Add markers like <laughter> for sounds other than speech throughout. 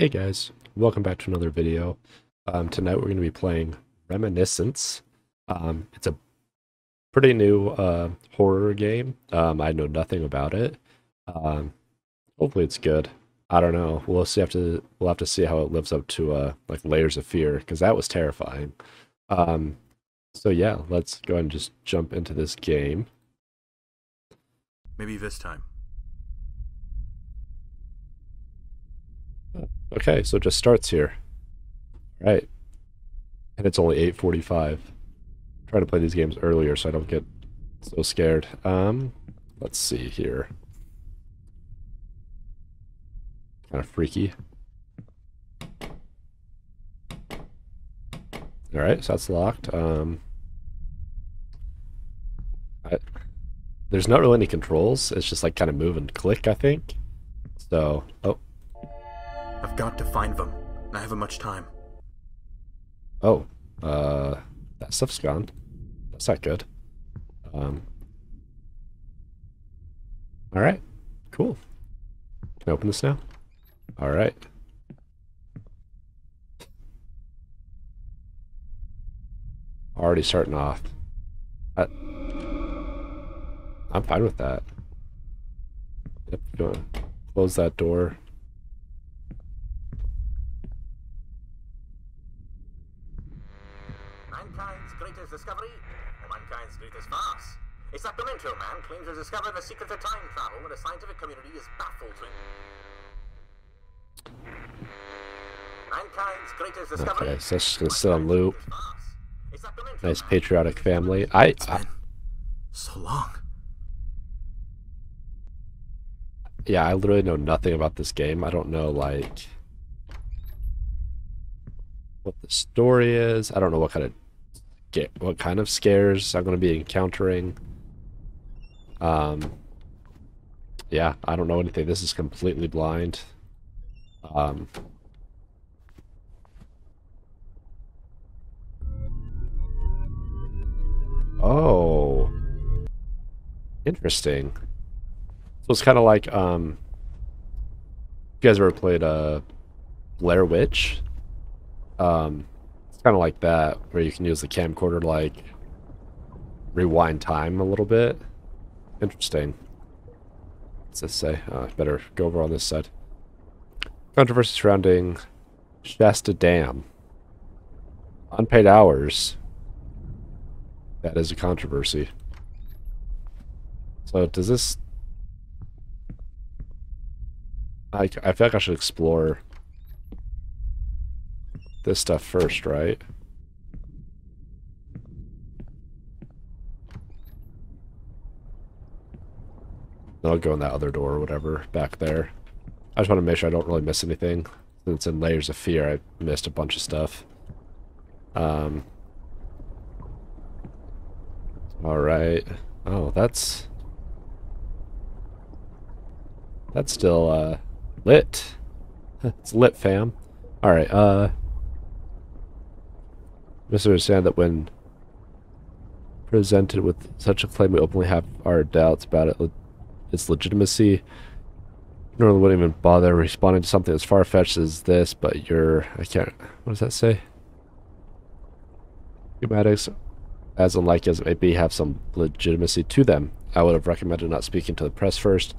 Hey guys, welcome back to another video. Um, tonight we're going to be playing Reminiscence. Um, it's a pretty new uh, horror game. Um, I know nothing about it. Um, hopefully it's good. I don't know. We'll see. Have to. We'll have to see how it lives up to uh, like Layers of Fear because that was terrifying. Um, so yeah, let's go ahead and just jump into this game. Maybe this time. Okay, so it just starts here. Right. And it's only 8.45. Try to play these games earlier so I don't get so scared. Um, let's see here. Kind of freaky. Alright, so that's locked. Um, I, there's not really any controls. It's just like kind of move and click, I think. So, oh, I've got to find them. I haven't much time. Oh, uh, that stuff's gone. That's not good. Um, all right, cool. Can I open this now? All right. Already starting off. I, I'm fine with that. Yep, close that door. Greatest discovery, or mankind's greatest farce. A Sacramento man claims to have discovered the secrets of time travel, and the scientific community is baffled with. Mankind's greatest discovery. Okay, so that's just gonna sit on loop. mankind's greatest farce. A Sacramento Nice patriotic family. I, It's been so long. yeah, I literally know nothing about this game. I don't know like what the story is. I don't know what kind of get what kind of scares I'm going to be encountering. Um yeah, I don't know anything. This is completely blind. Um Oh. Interesting. So it's kind of like, um, you guys ever played uh, Blair Witch? Um, it's kind of like that, where you can use the camcorder to like rewind time a little bit. Interesting. This say? Uh, better go over on this side. Controversy surrounding Shasta Dam. Unpaid hours. That is a controversy. So does this I, I feel like I should explore this stuff first, right? I'll go in that other door or whatever back there. I just want to make sure I don't really miss anything. Since in Layers of Fear, I missed a bunch of stuff. Um. Alright. Oh, that's... That's still, uh... Lit. <laughs> it's lit, fam. Alright, uh... Misunderstand that when presented with such a claim, we openly have our doubts about it, its legitimacy. Normally wouldn't even bother responding to something as far-fetched as this, but you're... I can't... What does that say? Schematics, as unlikely as it may be, have some legitimacy to them. I would have recommended not speaking to the press first.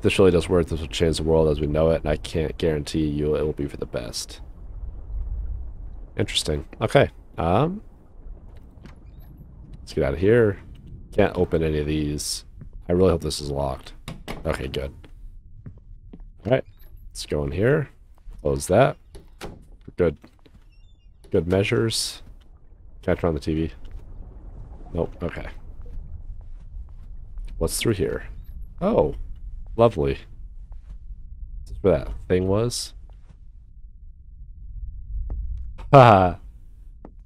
This really does work, this will change the world as we know it, and I can't guarantee you it will be for the best. Interesting. Okay. Um. Let's get out of here. Can't open any of these. I really hope this is locked. Okay, good. Alright. Let's go in here. Close that. Good. Good measures. Catch on the TV? Nope. Okay. What's through here? Oh. Lovely. Is this where that thing was? <laughs> Haha.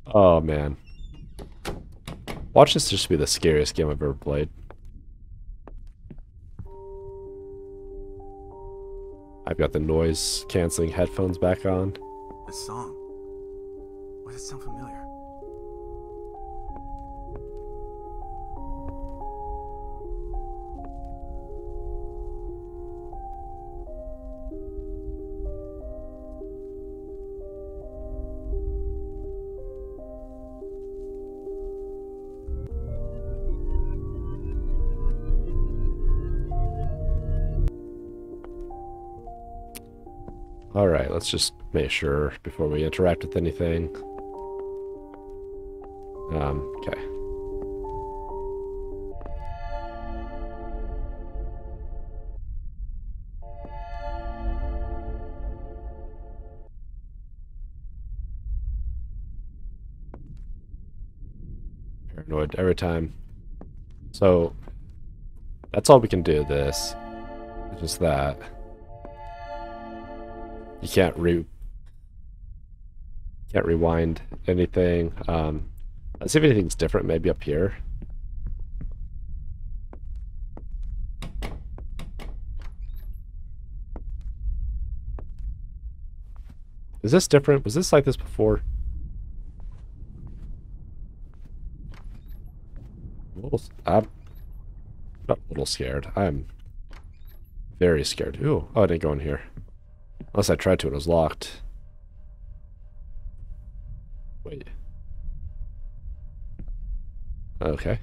Oh man. Watch this just be the scariest game I've ever played. I've got the noise canceling headphones back on. This song. Why does it sound familiar? Alright, let's just make sure before we interact with anything. Um, okay. Paranoid every time. So, that's all we can do, this. Just that. You can't re... Can't rewind anything. Um, let's see if anything's different, maybe up here. Is this different? Was this like this before? A little, I'm not a little scared. I'm very scared. Ooh, oh, I didn't go in here. Unless I tried to, it was locked. Wait. Okay.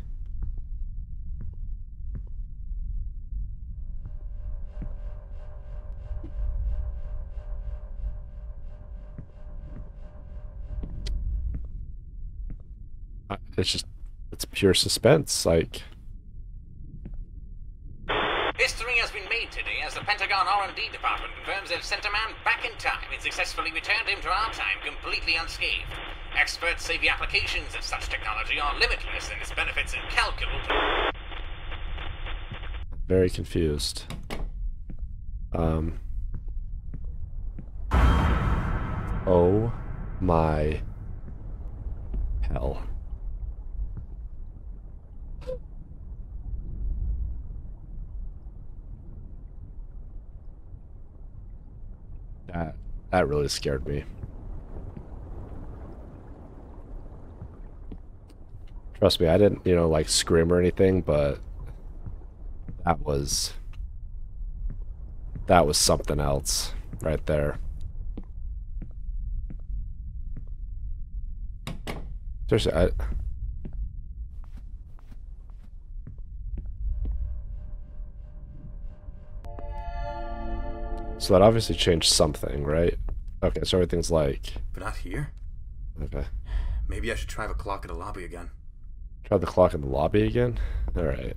It's just, it's pure suspense. Like, History has been made today as the Pentagon R&D department they've sent a man back in time and successfully returned him to our time completely unscathed. Experts say the applications of such technology are limitless and its benefits incalculable. very confused. Um. Oh my hell. That that really scared me. Trust me, I didn't, you know, like scream or anything, but that was that was something else right there. Seriously, I So that obviously changed something, right? Okay, so everything's like But not here? okay. Maybe I should try the clock in the lobby again. Try the clock in the lobby again? Alright.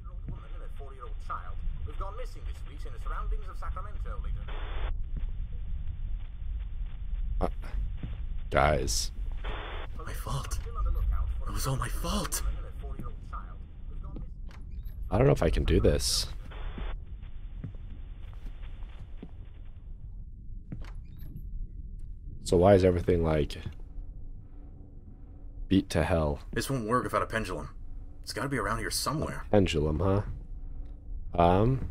year-old woman and a four-year-old child who've gone missing this week in the surroundings of Sacramento, Leader. Guys. My fault. Still on the lookout for It was all my fault. a woman and a four-year-old child who've gone missing. I don't know if I can do this. So why is everything like beat to hell? This won't work without a pendulum. It's gotta be around here somewhere. Pendulum, huh? Um.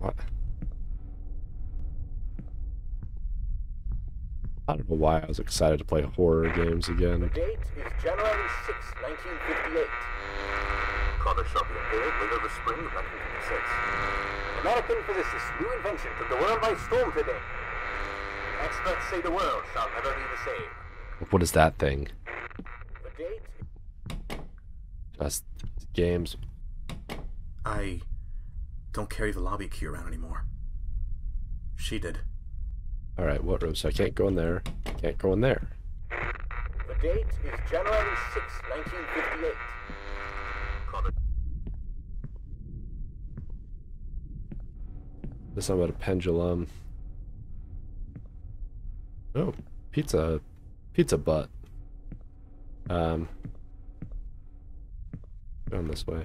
What? I don't know why I was excited to play horror games again. The date is January 6, 1958. Product shall be unveiled later this spring of 1956. American physicists' new invention took the world by storm today. Experts say the world shall never be the same. What is that thing? The date Just games. I don't carry the lobby key around anymore. She did. Alright, what room? So I can't go in there. Can't go in there. The date is January 6, 1958. Product There's something about a pendulum. Oh, pizza. Pizza butt. Um. Going this way.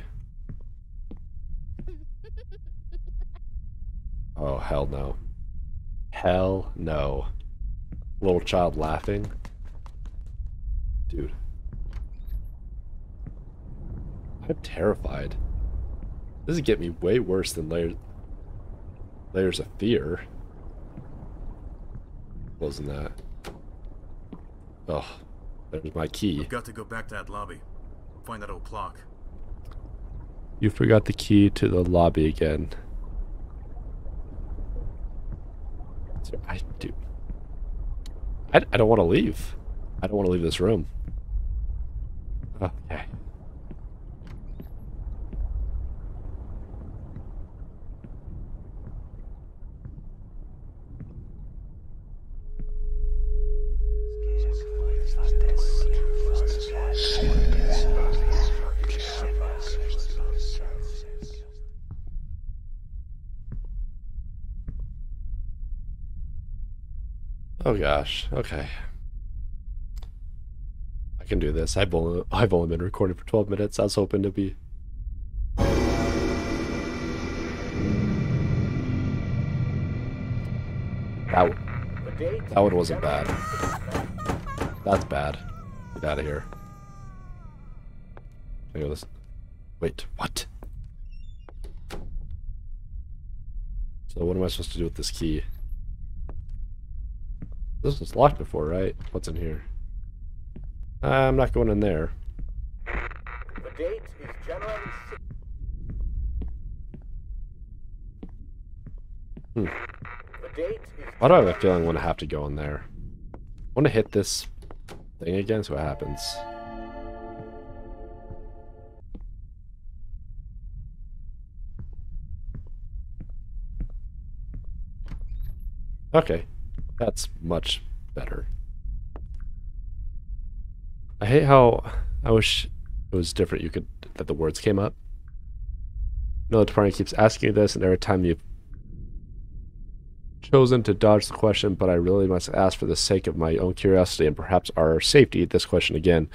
Oh, hell no. Hell no. Little child laughing. Dude. I'm terrified. This is getting me way worse than layers layers of fear. Wasn't that? Oh, there's my key. I've got to go back to that lobby. Find that old clock. You forgot the key to the lobby again. I do. I, I don't want to leave. I don't want to leave this room. Oh, okay. Oh gosh. Okay. I can do this. I've only I've only been recording for 12 minutes. I was hoping to be That that one wasn't bad. That's bad. Get out of here. I Wait, what? So what am I supposed to do with this key? This was locked before, right? What's in here? I'm not going in there. The date is January 6th. Hmm. The date is Why do I have a feeling I'm gonna have to go in there? I wanna hit this thing again, see what happens. Okay. That's much better. I hate how I wish it was different you could that the words came up. No, the department keeps asking you this and every time you've chosen to dodge the question, but I really must ask for the sake of my own curiosity and perhaps our safety this question again.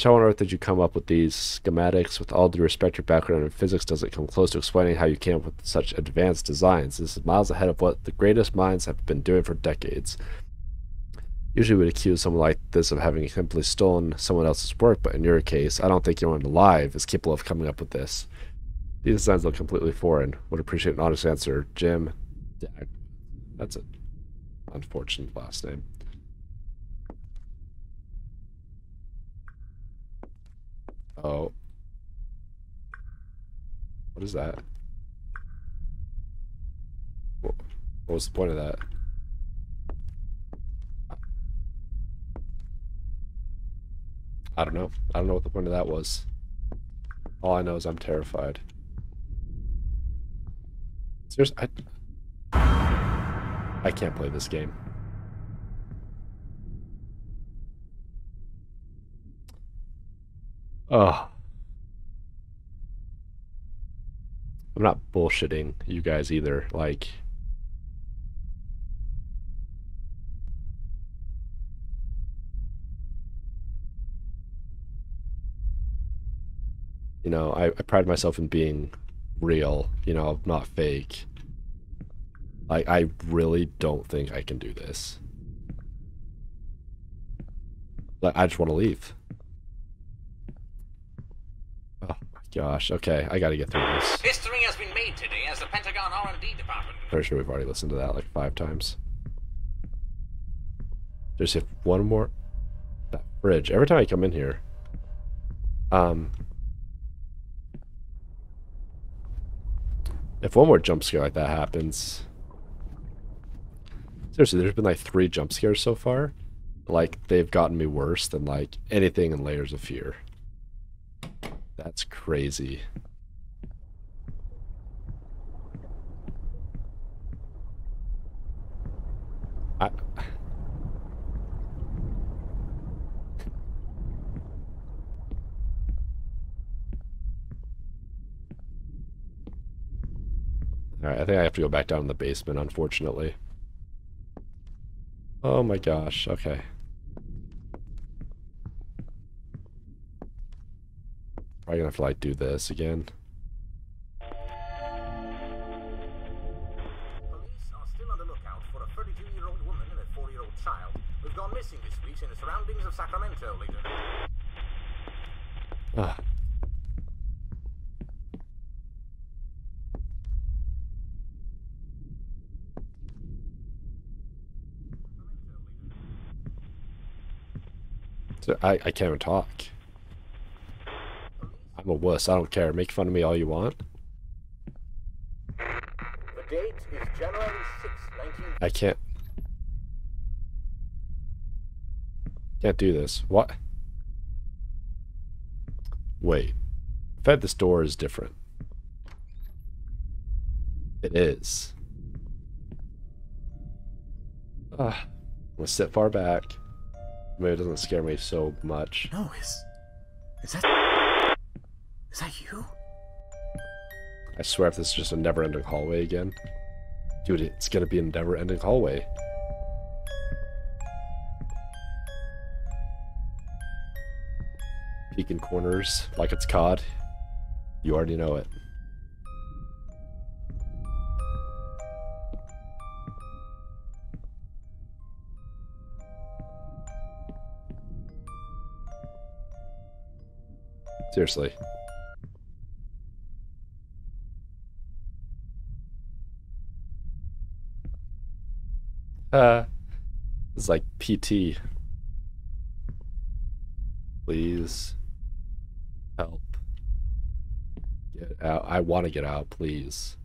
How on earth did you come up with these schematics? With all due respect, your background in physics doesn't come close to explaining how you came up with such advanced designs. This is miles ahead of what the greatest minds have been doing for decades. Usually we would accuse someone like this of having simply stolen someone else's work, but in your case, I don't think anyone alive is capable of coming up with this. These designs look completely foreign. Would appreciate an honest answer. Jim. That's an unfortunate last name. Oh. What is that? What was the point of that? I don't know. I don't know what the point of that was. All I know is I'm terrified. Seriously, I, I can't play this game. Ugh. I'm not bullshitting you guys either. Like, you know, I, I pride myself in being real, you know, not fake. I, I really don't think I can do this. But I just want to leave. Oh my gosh. Okay, I gotta get through this. History has been made today as the Pentagon R&D department. Pretty sure we've already listened to that like five times. Just if one more that fridge. Every time I come in here, um, if one more jump scare like that happens, seriously, there's been like three jump scares so far. Like they've gotten me worse than like anything in Layers of Fear. That's crazy. I. Alright, I think I have to go back down in the basement, unfortunately. Oh my gosh, okay. Probably gonna have to like do this again. Police are still on the lookout for a 32-year-old woman and a 4-year-old child who've gone missing this week in the surroundings of Sacramento, leader. Ah. So I, I can't even talk. I'm a wuss. I don't care. Make fun of me all you want. The date is January 6, 19... I can't. Can't do this. What? Wait. I bet this door is different. It is. Ugh. I'm gonna sit far back. Maybe it doesn't scare me so much. No, is. Is that. Is that you? I swear if this is just a never-ending hallway again. Dude, it's gonna be a never-ending hallway. Peeking corners like it's COD. You already know it. Seriously. Uh, it's like PT. Please help. Get out. I want to get out, please.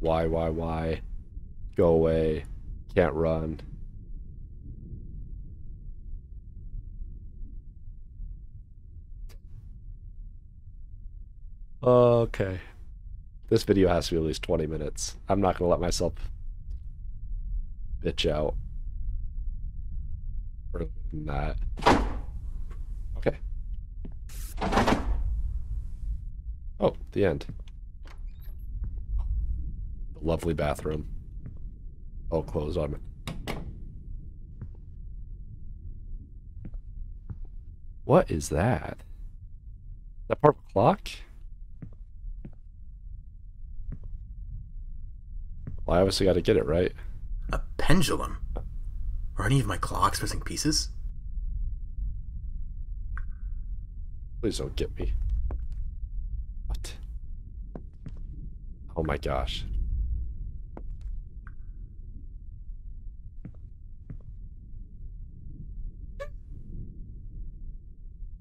Why, why, why? Go away. Can't run. Okay. This video has to be at least 20 minutes. I'm not going to let myself bitch out. Than that. Okay. Oh, the end. The lovely bathroom. All closed on it. What is that? Is that part of a clock? Well, I obviously got to get it right. A pendulum? Are any of my clocks missing pieces? Please don't get me. What? Oh my gosh.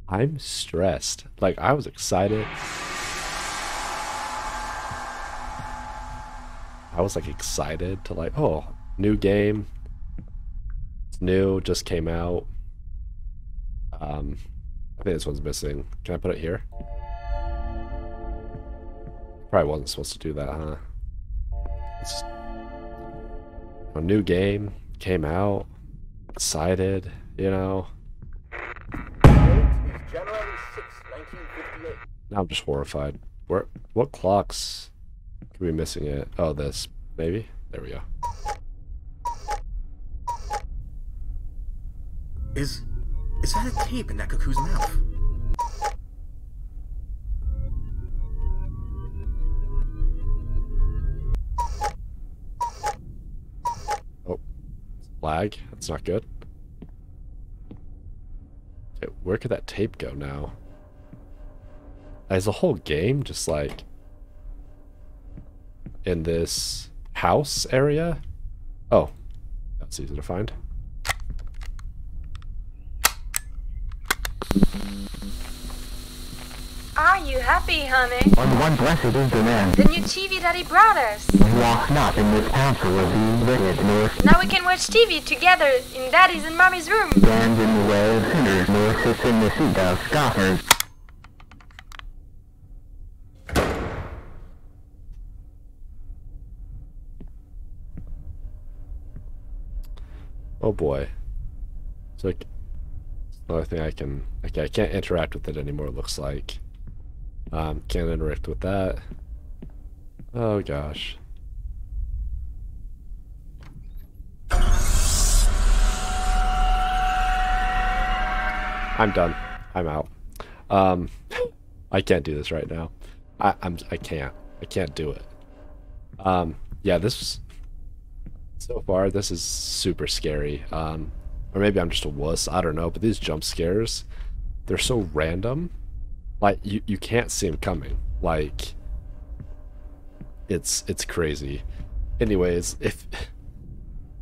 I'm stressed. Like, I was excited. I was like excited to like, oh, new game. It's new, just came out. Um, I think this one's missing. Can I put it here? Probably wasn't supposed to do that, huh? It's a new game came out. Excited, you know. Date is January 6, 1958. Now I'm just horrified. Where? What clocks could be missing it? Oh, this maybe. There we go. Is. Is that a tape in that cuckoo's mouth? Oh, lag. That's not good. Okay, where could that tape go now? Is the whole game just like in this house area? Oh, that's easy to find. Happy, honey? On one blessed internet, The man. The new TV Daddy brought us. We walk not in this counsel of the wicked, nor Now we can watch TV together in Daddy's and Mommy's room. stand in the way of sinners, nor sits in the seat of scoffers. Oh boy. So like, another thing I can okay, I can't interact with it anymore. It looks like. Um, can't interact with that. Oh gosh. I'm done. I'm out. Um, I can't do this right now. I, I'm I can't. I can't do it. Um, yeah, this so far this is super scary. Um, or maybe I'm just a wuss. I don't know. But these jump scares, they're so random. Like you you can't see him coming. Like it's it's crazy. Anyways, if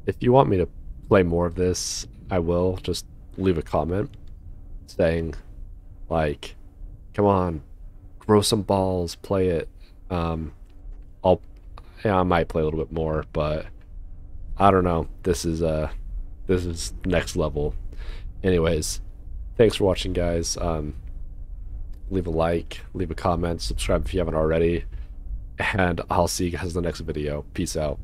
if you want me to play more of this, I will. Just leave a comment saying like come on grow some balls play it um i'll yeah, i might play a little bit more but i don't know this is uh this is next level anyways, thanks for watching, guys. Um, leave a like, leave a comment, subscribe if you haven't already, and I'll see you guys in the next video. Peace out.